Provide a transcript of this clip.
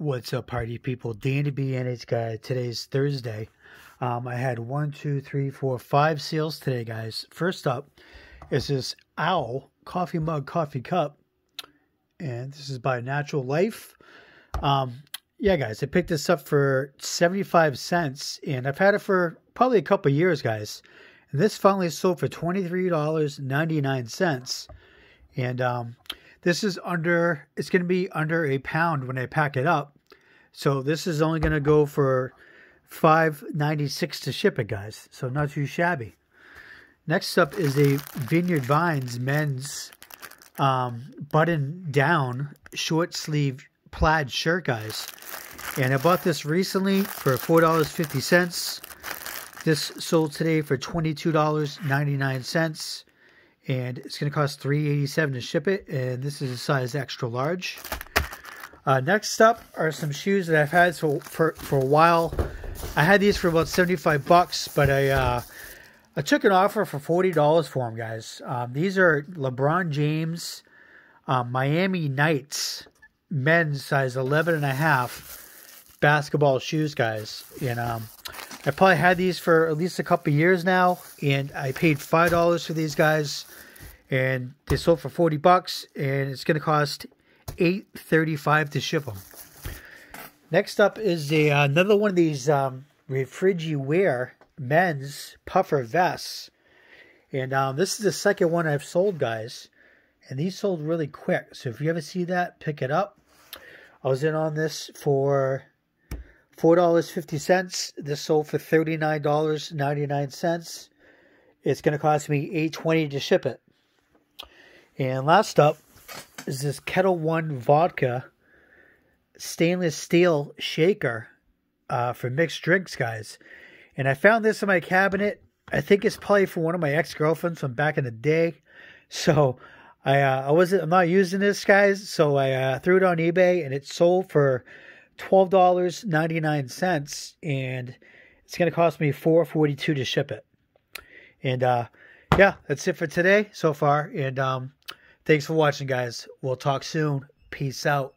What's up, party people? Danny B NH guy. Today's Thursday. Um, I had one, two, three, four, five sales today, guys. First up is this Owl coffee mug, coffee cup, and this is by Natural Life. Um, yeah, guys, I picked this up for seventy-five cents, and I've had it for probably a couple years, guys. And this finally sold for twenty-three dollars ninety-nine cents, and um, this is under, it's going to be under a pound when I pack it up. So this is only going to go for 5.96 to ship it, guys. So not too shabby. Next up is a Vineyard Vines men's um, button down short sleeve plaid shirt, guys. And I bought this recently for $4.50. This sold today for $22.99 and it's going to cost 387 to ship it and this is a size extra large. Uh, next up are some shoes that i've had for, for, for a while. I had these for about 75 bucks but i uh, i took an offer for $40 for them guys. Um, these are lebron james um, miami nights men's size 11 and a half basketball shoes guys and um, I probably had these for at least a couple years now, and I paid five dollars for these guys, and they sold for forty bucks, and it's gonna cost eight thirty-five to ship them. Next up is a uh, another one of these um, Refrigiwear men's puffer vests, and um, this is the second one I've sold, guys, and these sold really quick. So if you ever see that, pick it up. I was in on this for $4.50. This sold for $39.99. It's going to cost me $8.20 to ship it. And last up is this Ketel One Vodka stainless steel shaker uh, for mixed drinks, guys. And I found this in my cabinet. I think it's probably for one of my ex girlfriends from back in the day. So I uh, I wasn't I'm not using this, guys. So I uh, threw it on eBay and it sold for $12.99 and it's going to cost me $4.42 to ship it. And uh, yeah, that's it for today so far. And um, thanks for watching, guys. We'll talk soon. Peace out.